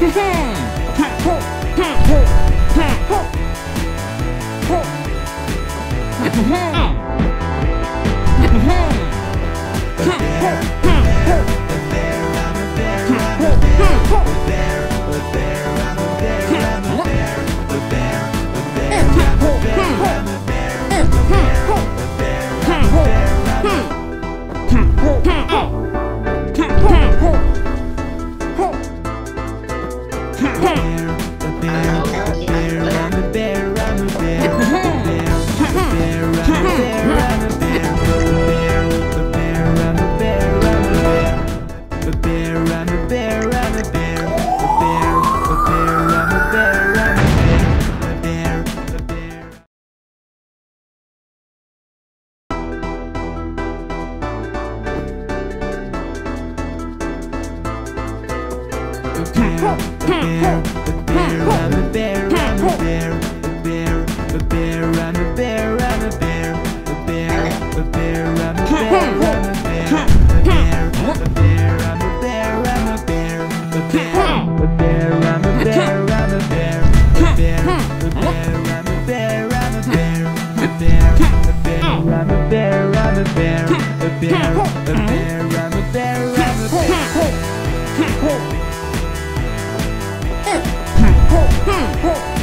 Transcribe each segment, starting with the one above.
Ha! 哼哼哼哼 Hmm.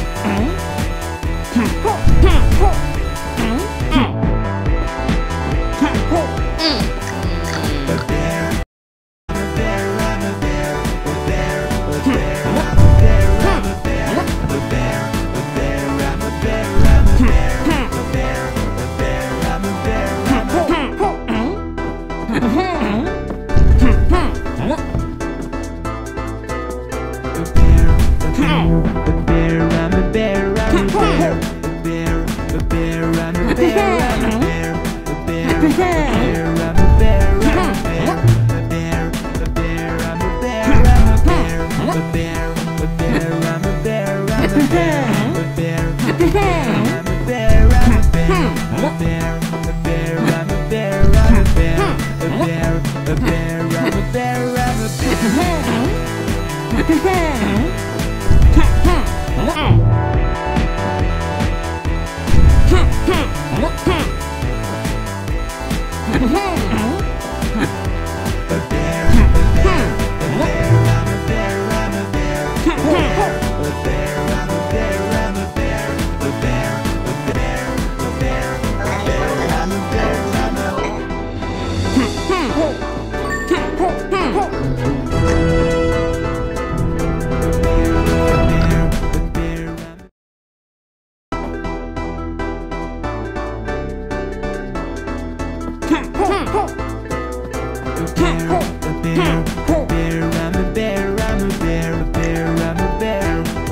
Prepare.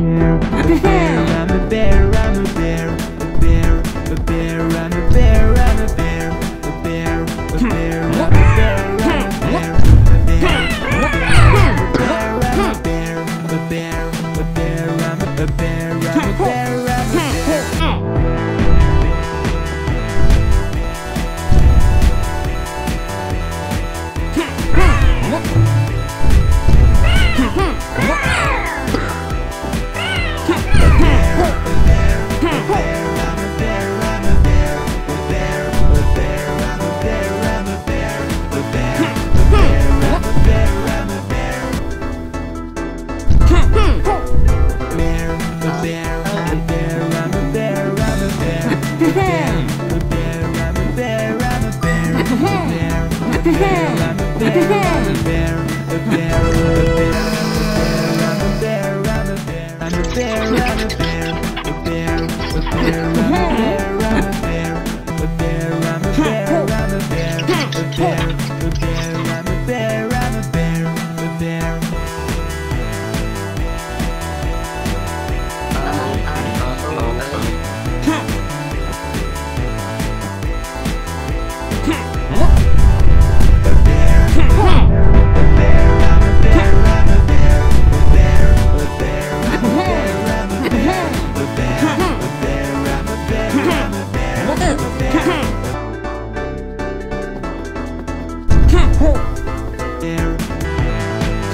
I'm a bear, I'm a bear, a bear, a bear. a bear. I'm a bear, I'm a bear, I'm a bear, I'm a bear, I'm a bear, I'm a bear, I'm a bear, I'm a bear, I'm a bear.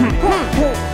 Hmm, hmm. hmm.